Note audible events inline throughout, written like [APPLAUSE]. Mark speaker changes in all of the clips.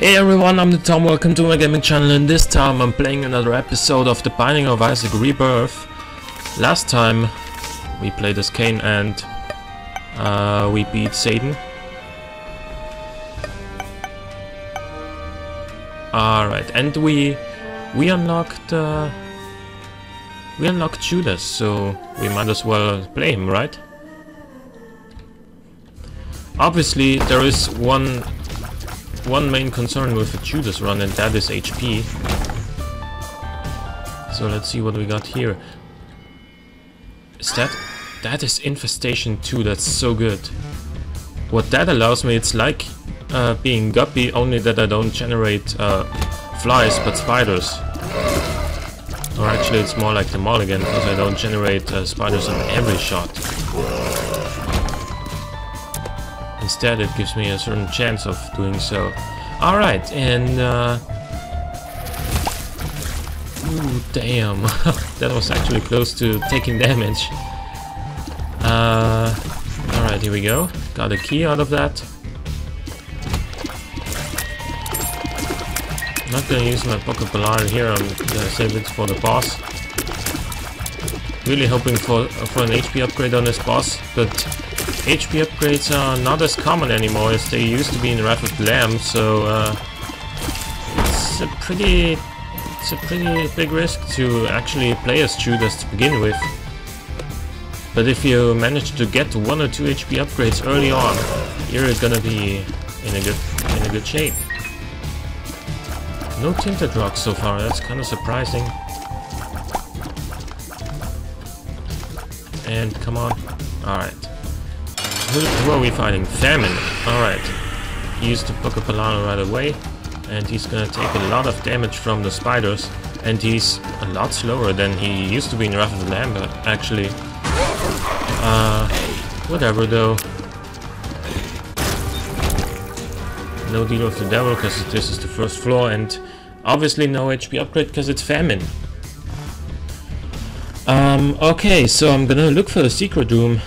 Speaker 1: Hey everyone, I'm the Tom, welcome to my gaming channel and this time I'm playing another episode of The Binding of Isaac Rebirth. Last time we played as Cain and uh, we beat Satan. Alright, and we we unlocked uh, we unlocked Judas, so we might as well play him, right? Obviously there is one one main concern with the Judas run and that is HP. So let's see what we got here. Is that... That is Infestation 2, that's so good. What that allows me, it's like uh, being Guppy, only that I don't generate uh, flies but spiders. Or actually it's more like the Mulligan, because I don't generate uh, spiders on every shot. Instead, it gives me a certain chance of doing so. Alright, and... Uh... Ooh, damn. [LAUGHS] that was actually close to taking damage. Uh... Alright, here we go. Got a key out of that. I'm not gonna use my Book of Belial here, I'm gonna save it for the boss. Really hoping for, for an HP upgrade on this boss, but HP upgrades are not as common anymore as they used to be in Wrath of Lamb, so uh, it's a pretty it's a pretty big risk to actually play as Judas to begin with. But if you manage to get one or two HP upgrades early on, you're gonna be in a good in a good shape. No tinted rocks so far, that's kind of surprising. And come on. Alright. Who, who, are we fighting? Famine. Alright. He used the Book of Belial right away. And he's gonna take a lot of damage from the spiders. And he's a lot slower than he used to be in Wrath of the Lamb, actually. Uh, whatever though. No deal with the devil, because this is the first floor, and obviously no HP upgrade, because it's famine. Um, okay, so I'm gonna look for the secret room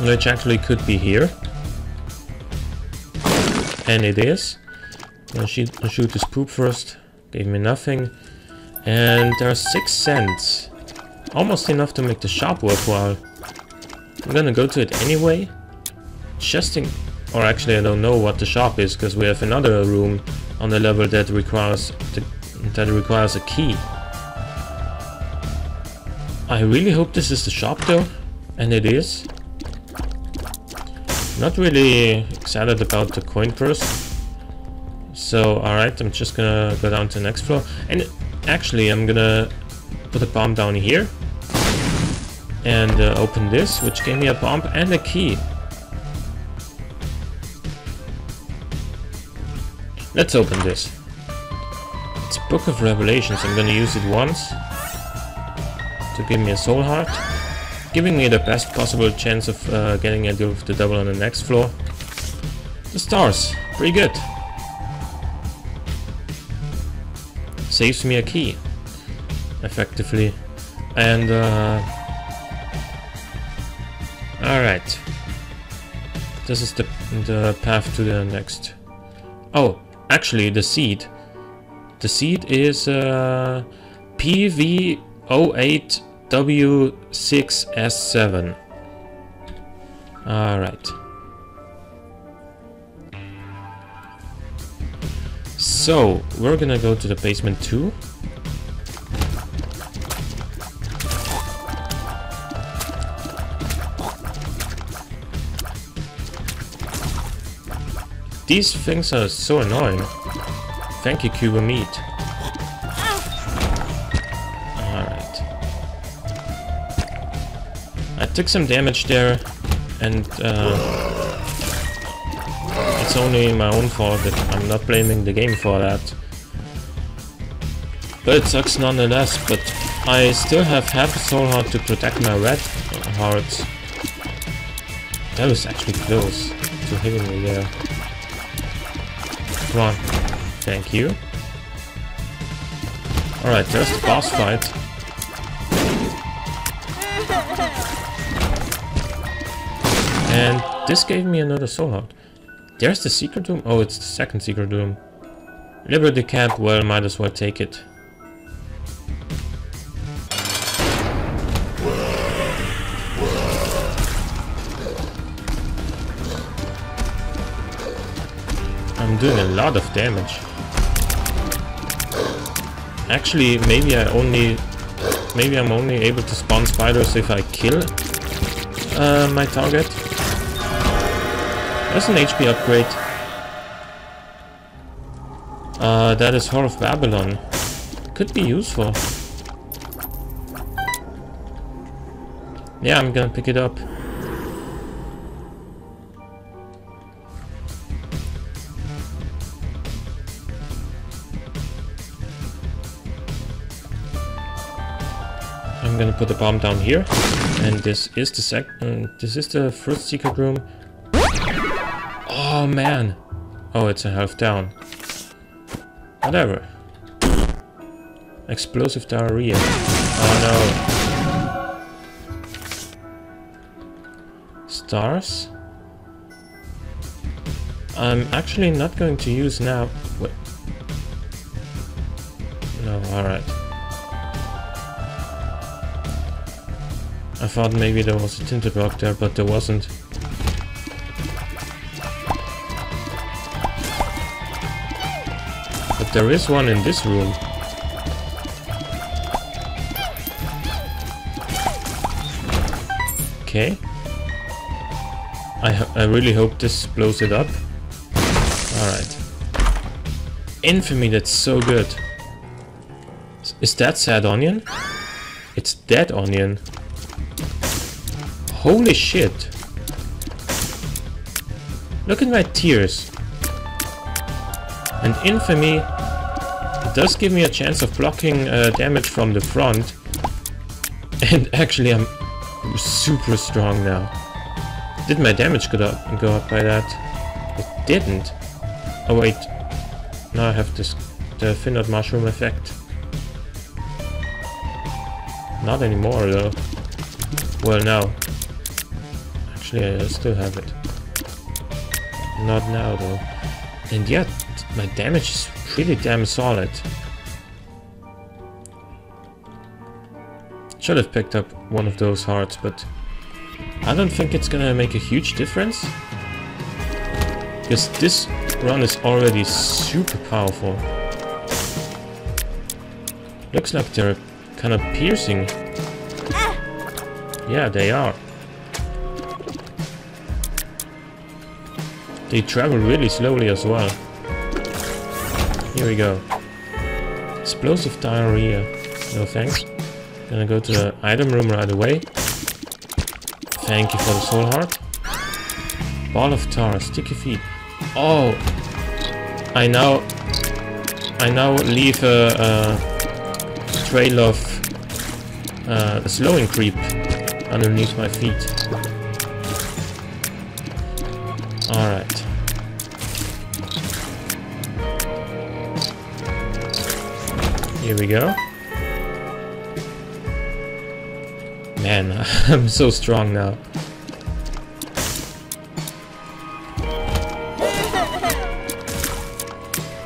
Speaker 1: which actually could be here. And it is. I'll shoot, I'll shoot this poop first. Gave me nothing. And there's 6 cents. Almost enough to make the shop worthwhile. I'm gonna go to it anyway. Just in... Or actually I don't know what the shop is, because we have another room on the level that requires the, that requires a key. I really hope this is the shop though, and it is. Not really excited about the coin purse. So, alright, I'm just gonna go down to the next floor. And actually, I'm gonna put a bomb down here. And uh, open this, which gave me a bomb and a key. Let's open this. It's Book of Revelations. I'm gonna use it once to give me a soul heart giving me the best possible chance of uh, getting a deal with the devil on the next floor. The stars, pretty good. Saves me a key, effectively. And, uh... Alright. This is the, the path to the next. Oh, actually, the seed. The seed is, uh... PV08 W6S7. Alright. So, we're gonna go to the basement too. These things are so annoying. Thank you, Cube of Meat. Took some damage there, and uh, it's only my own fault that I'm not blaming the game for that. But it sucks nonetheless, but I still have half a soul heart to protect my red heart. That was actually close to hitting me there. Come on. Thank you. Alright, there's the boss fight. And this gave me another soul heart. There's the secret room? Oh, it's the second secret room. Liberty Camp, well, might as well take it. I'm doing a lot of damage. Actually, maybe I only... Maybe I'm only able to spawn spiders if I kill uh, my target. That's an HP upgrade. Uh, that is Whore of Babylon. Could be useful. Yeah, I'm gonna pick it up. I'm gonna put the bomb down here, and this is the sec. Uh, this is the first secret room. Oh man! Oh, it's a half down. Whatever. Explosive diarrhea. Oh no. Stars? I'm actually not going to use now. Wait. No, alright. I thought maybe there was a tinted rock there, but there wasn't. There is one in this room. Okay. I, I really hope this blows it up. Alright. Infamy, that's so good. Is that sad onion? It's dead onion. Holy shit. Look at my tears. And infamy does give me a chance of blocking uh, damage from the front. And actually I'm super strong now. Did my damage go up, go up by that? It didn't. Oh wait. Now I have this the Finod mushroom effect. Not anymore though. Well now. Actually I still have it. Not now though. And yet my damage is pretty damn solid. Should have picked up one of those hearts, but I don't think it's gonna make a huge difference. Because this run is already super powerful. Looks like they're kind of piercing. Yeah, they are. They travel really slowly as well. Here we go. Explosive diarrhea. No thanks. Gonna go to the item room right away. Thank you for the soul heart. Ball of tar, sticky feet. Oh! I now... I now leave a, a trail of uh, slowing creep underneath my feet. Alright. Here we go. Man, [LAUGHS] I'm so strong now.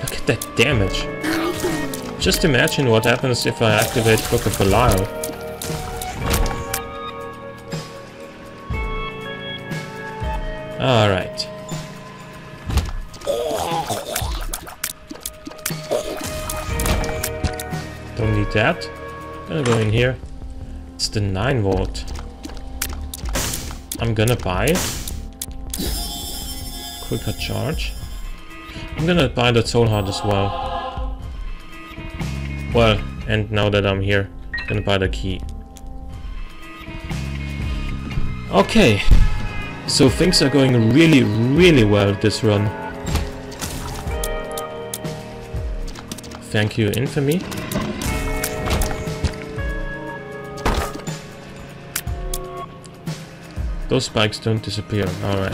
Speaker 1: Look at that damage. Just imagine what happens if I activate Book of Belial. Alright. That. Gonna go in here. It's the 9 volt. I'm gonna buy it. Quicker charge. I'm gonna buy that soul heart as well. Well, and now that I'm here, I'm gonna buy the key. Okay, so things are going really, really well this run. Thank you, Infamy. Those spikes don't disappear, alright.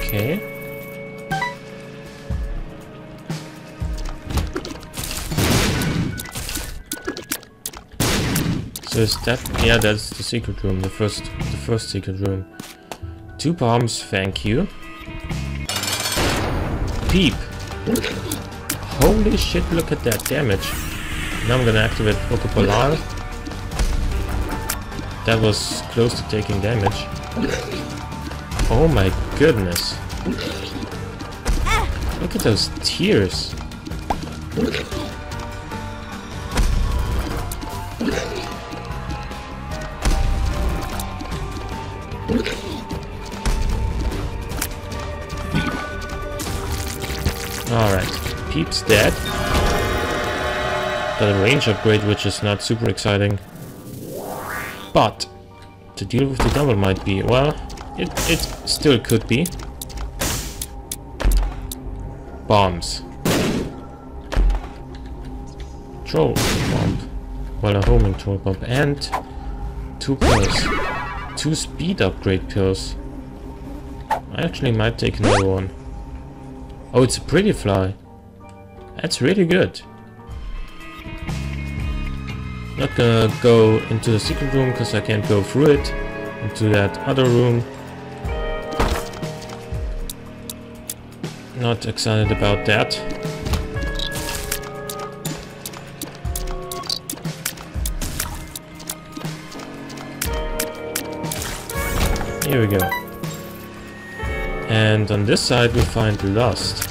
Speaker 1: Okay. So is that... Yeah, that's the secret room. The first, the first secret room. Two bombs, thank you. Peep. Holy shit, look at that damage. Now I'm gonna activate Book of Belial. That was close to taking damage. Oh my goodness. Look at those tears. Alright, Peep's dead. Got a range upgrade, which is not super exciting. But, to deal with the double might be, well, it, it still could be. Bombs. Troll bomb. Well, a homing troll bomb. And two pills. Two speed upgrade pills. I actually might take another one. Oh, it's a pretty fly. That's really good. Not gonna go into the secret room because I can't go through it. Into that other room. Not excited about that. Here we go. And on this side we find Lust.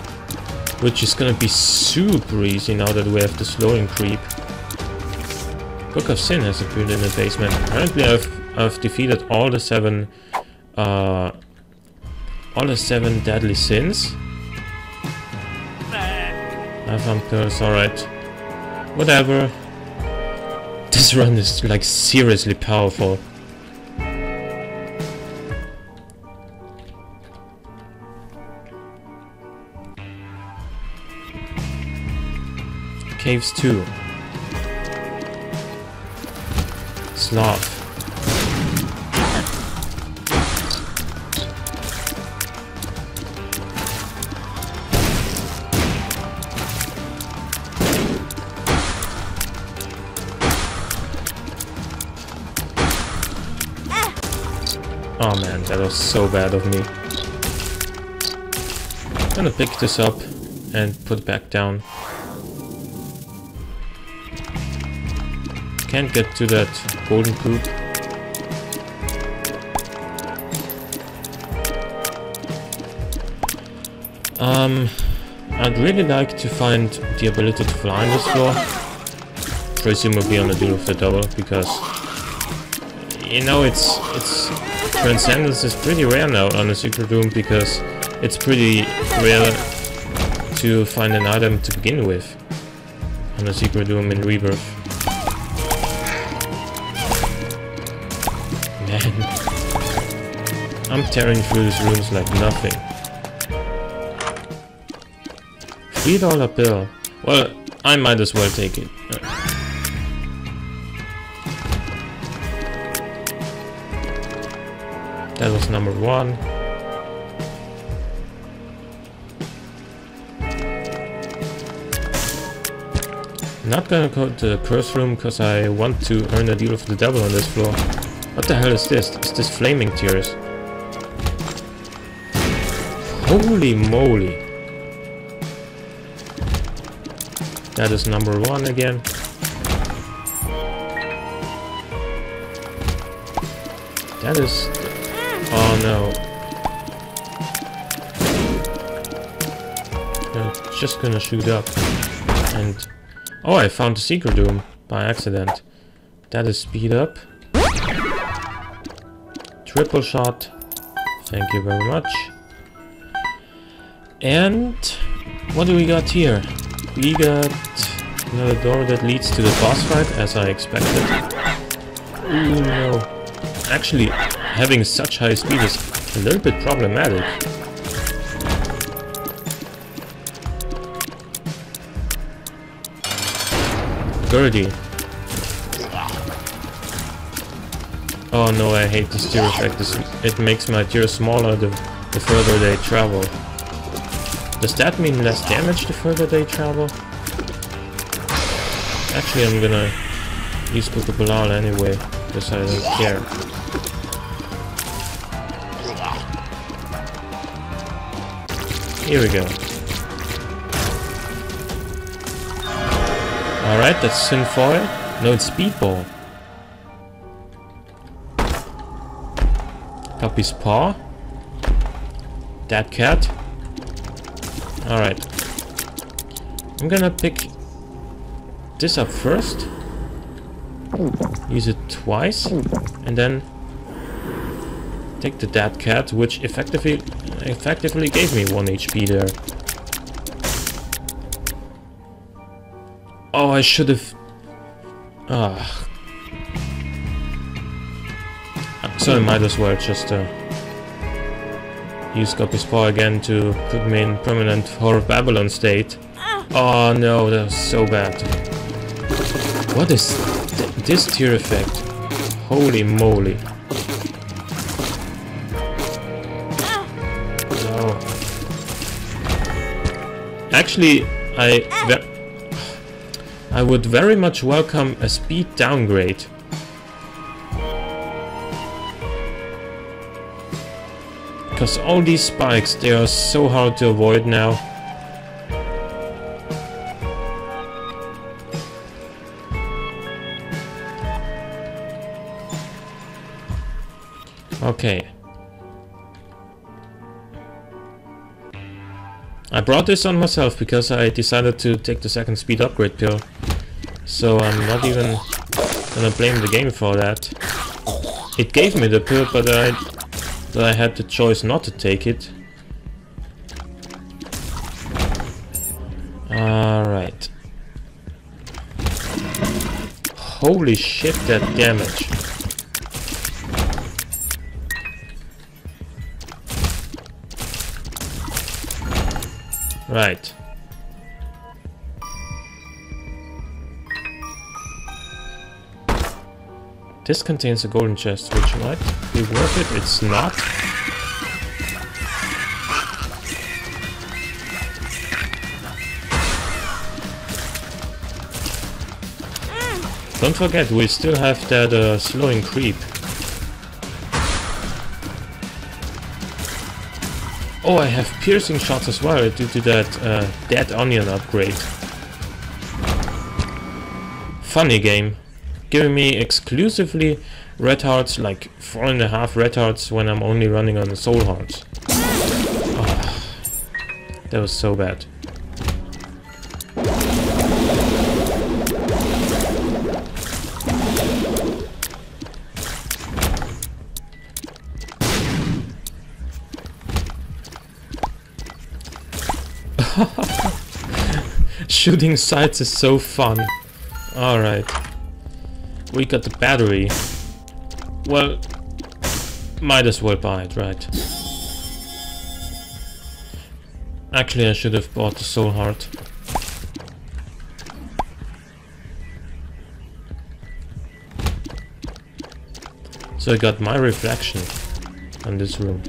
Speaker 1: Which is gonna be super easy now that we have the slowing creep. Book of Sin has appeared in the basement. Apparently I've, I've defeated all the seven... Uh, all the seven deadly sins. I found pills, alright. Whatever. This run is like seriously powerful. Caves 2. Sloth. Oh man, that was so bad of me. I'm gonna pick this up and put it back down. Can't get to that golden poop. Um, I'd really like to find the ability to fly on this floor. Presumably on the deal of the double, because you know it's it's transcendence is pretty rare now on the secret room because it's pretty rare to find an item to begin with on the secret room in rebirth. I'm tearing through these rooms like nothing. Three dollar bill. Well, I might as well take it. Uh. That was number one. Not gonna go to the curse room because I want to earn a deal of the devil on this floor. What the hell is this? Is this flaming tears? Holy moly! That is number one again. That is... Oh no. I'm just gonna shoot up. And... Oh, I found the secret room by accident. That is speed up. Triple shot. Thank you very much. And what do we got here? We got another door that leads to the boss fight, as I expected. Ooh, no. Actually, having such high speed is a little bit problematic. Gurdy. Oh no, I hate this tear effect. It makes my tears smaller the, the further they travel. Does that mean less damage the further they travel? Actually, I'm gonna use Book of Belial anyway, because I don't care. Here we go. Alright, that's Synthoil. No, it's Speedball. Guppy's Paw. That cat. Alright. I'm gonna pick this up first. Use it twice. And then take the dead cat, which effectively effectively gave me 1 HP there. Oh, I should have... Ah. So I might as well just uh, use Guppy's Paw again to put me in permanent Whore of Babylon state. Oh no, that was so bad. What is th this tear effect? Holy moly. No. Actually, I I would very much welcome a speed downgrade. Because all these spikes, they are so hard to avoid now. Okay. I brought this on myself because I decided to take the second speed upgrade pill. So I'm not even gonna blame the game for that. It gave me the pill, but I, but I had the choice not to take it. Alright. Holy shit, that damage. Right. This contains a golden chest, which might be worth it. It's not. Don't forget, we still have that uh, slowing creep. Oh, I have piercing shots as well due to that uh, dead onion upgrade. Funny game giving me exclusively red hearts, like four and a half red hearts when I'm only running on the soul hearts. Oh, that was so bad. [LAUGHS] Shooting sights is so fun. Alright. We got the battery. Well, might as well buy it, right? Actually, I should have bought the soul heart. So I got my reflection on this room.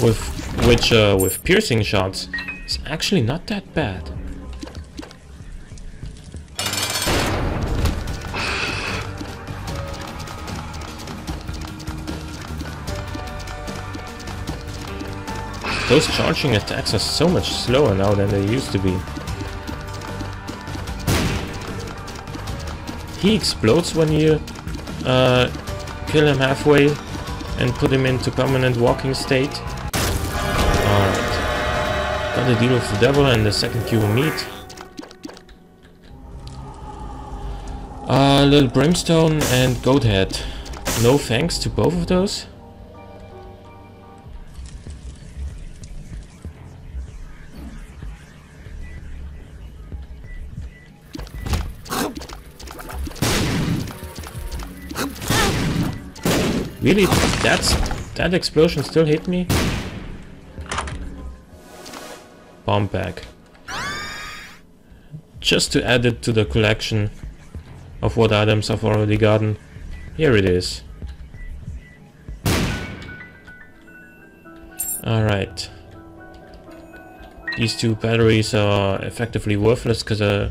Speaker 1: With which uh, with piercing shots is actually not that bad. Those charging attacks are so much slower now than they used to be. He explodes when you uh, kill him halfway and put him into permanent walking state. Alright. Got to deal with the devil and the second cube meat. A uh, little brimstone and goat head. No thanks to both of those. Really? That's... That explosion still hit me? Bomb bag. Just to add it to the collection of what items I've already gotten. Here it is. Alright. These two batteries are effectively worthless because uh,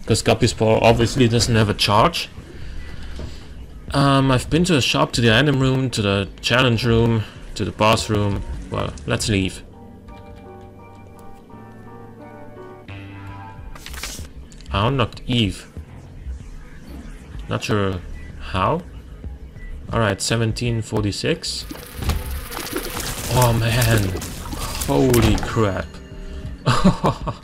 Speaker 1: because Guppy's Paw obviously doesn't have a charge. Um, I've been to the shop, to the item room, to the challenge room, to the boss room. Well, let's leave. I unlocked Eve. Not sure how. Alright, 1746. Oh man. Holy crap. [LAUGHS]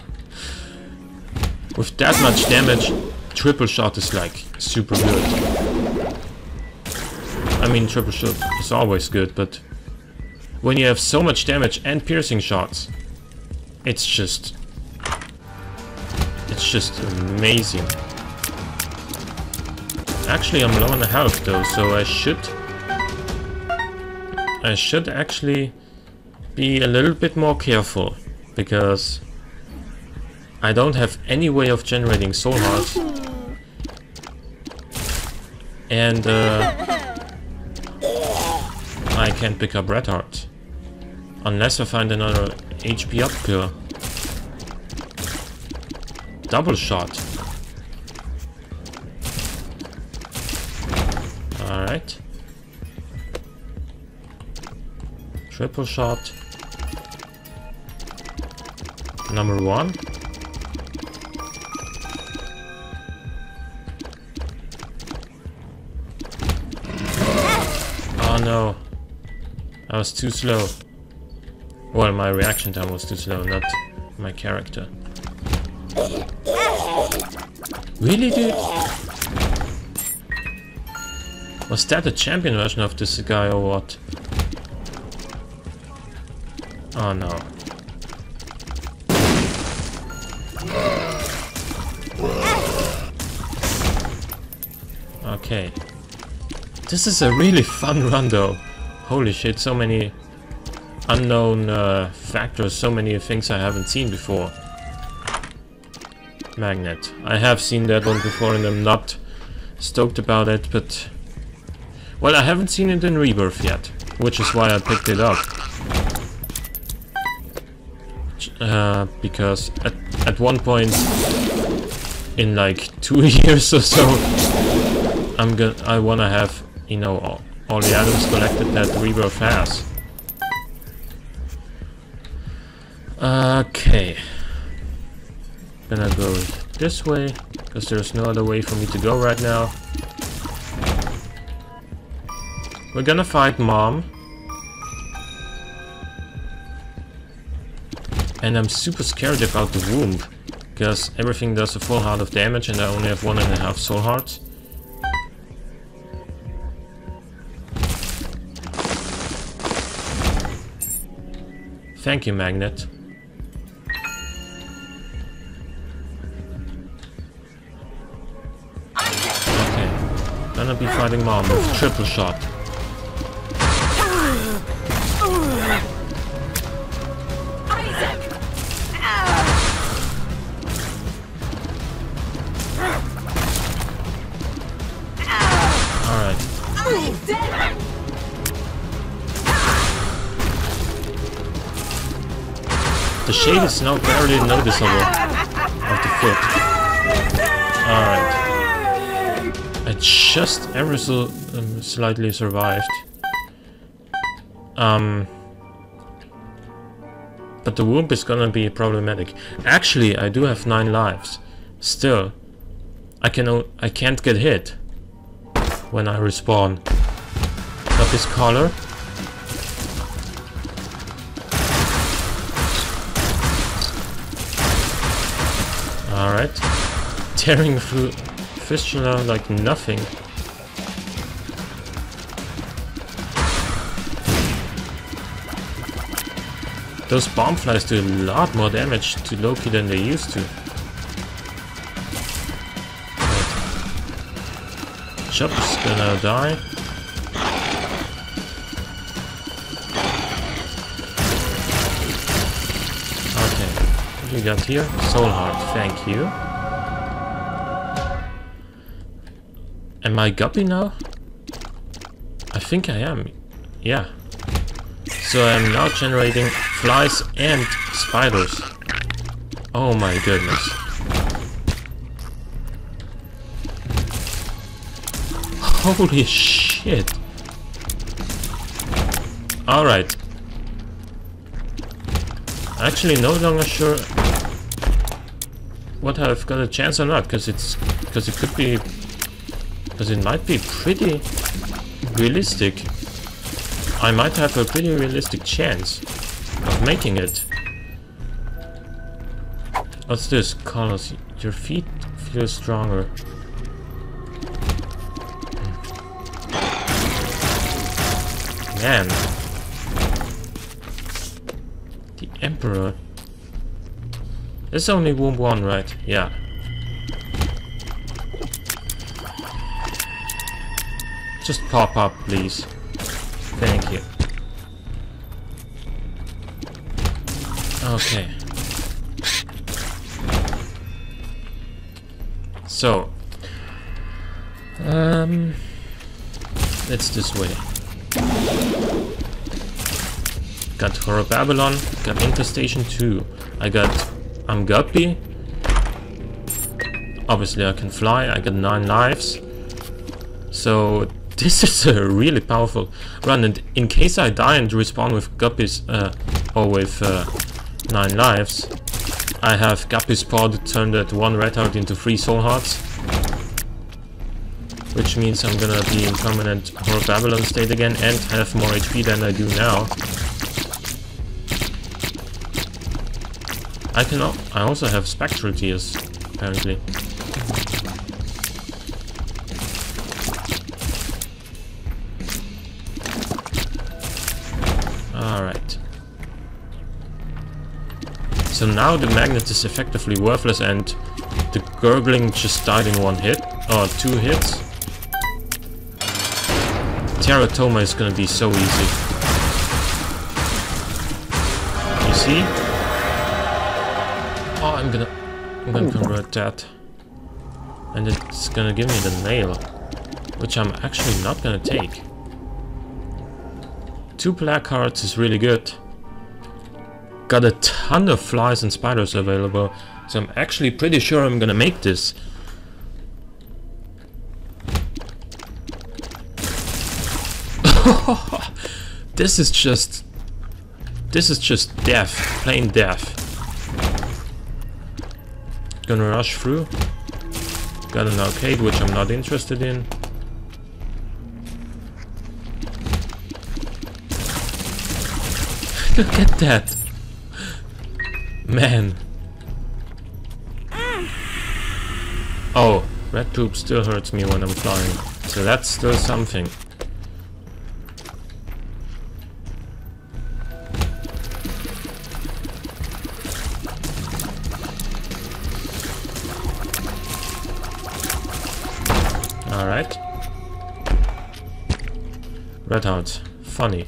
Speaker 1: With that much damage, triple shot is like super good. Mean, triple shot is always good, but when you have so much damage and piercing shots, it's just... It's just amazing. Actually, I'm low on health though, so I should... I should actually be a little bit more careful, because I don't have any way of generating soul hearts. And uh, can't pick up red hearts. Unless I find another HP up pill. Double shot. Alright. Triple shot. Number one. I was too slow. Well, my reaction time was too slow, not my character. Really, dude? Was that the champion version of this guy or what? Oh no. Okay. This is a really fun run though. Holy shit, so many unknown uh, factors, so many things I haven't seen before. Magnet. I have seen that one before and I'm not stoked about it, but... Well, I haven't seen it in Rebirth yet, which is why I picked it up. Uh, because at, at one point in like [LAUGHS] two [LAUGHS] years or so, I'm gonna I wanna have you know all, the items collected that Rebirth has. Okay. Gonna go this way, because there's no other way for me to go right now. We're gonna fight Mom. And I'm super scared about the wound, because everything does a full heart of damage and I only have one and a half soul hearts. Thank you, Magnet. Okay. Gonna be fighting Mom with triple shot. Shade is now barely noticeable of the foot. Alright. I just ever so um, slightly survived. Um, but the womb is gonna be problematic. Actually, I do have nine lives. Still, I can I can't get hit when I respawn. Got this collar. Alright. Tearing [LAUGHS] through fistula like nothing. Those bomb flies do a lot more damage to Loki than they used to. Right. Chop gonna die. We got here? Soul Heart, thank you. Am I Guppy now? I think I am. Yeah. So I'm now generating flies and spiders. Oh my goodness. Holy shit. Alright. Actually no longer sure what I've got a chance or not, because it's because it could be because it might be pretty realistic. I might have a pretty realistic chance of making it. What's this? Carlos, Your feet feel stronger. Hmm. Man. Emperor. It's only womb one, right? Yeah. Just pop up, please. Thank you. Okay. So, um, it's this way. Got Whore of Babylon, got Infestation 2. I got I'm Guppy. Obviously I can fly, I got 9 lives. So [LAUGHS] this is a really powerful run and in case I die and respawn with Guppies, uh, or with uh, 9 lives, I have Guppy's Paw to turn that one red heart into 3 soul hearts. Which means I'm gonna be in permanent Whore of Babylon state again and have more HP than I do now. I can. I also have spectral tears, apparently. Alright. So now the magnet is effectively worthless and the gurgling just died in one hit, or two hits. Teratoma is gonna be so easy. You see? I'm gonna... I'm gonna convert that. And it's gonna give me the nail. Which I'm actually not gonna take. Two black hearts is really good. Got a ton of flies and spiders available. So I'm actually pretty sure I'm gonna make this. [LAUGHS] this is just... This is just death. Plain death. Gonna rush through. Got an arcade, which I'm not interested in. [LAUGHS] Look at that! Man. Oh, red tube still hurts me when I'm flying. So that's still something. Red Heart. Funny. [LAUGHS]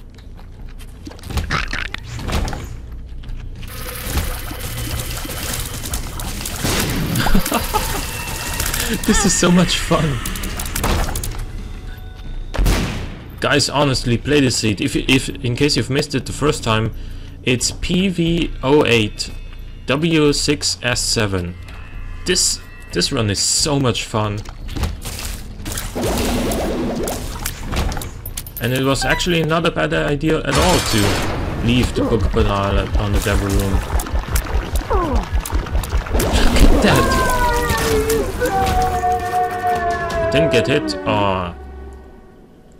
Speaker 1: this is so much fun. Guys, honestly, play this seed. If, if, in case you've missed it the first time, it's PV08 W6S7. This this run is so much fun. And it was actually not a bad idea at all to leave the book on the devil room. Look at that! Didn't get hit. Oh.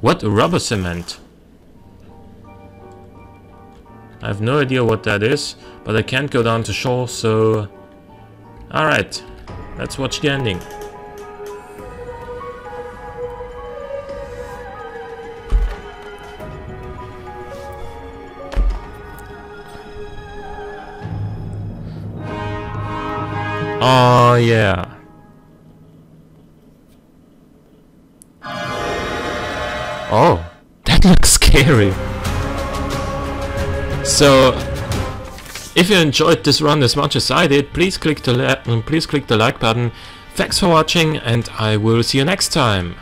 Speaker 1: What? Rubber cement? I have no idea what that is, but I can't go down to Sheol, so... Alright, let's watch the ending. Oh, yeah. Oh, that [LAUGHS] looks scary. So, if you enjoyed this run as much as I did, please click the please click the like button. Thanks for watching, and I will see you next time.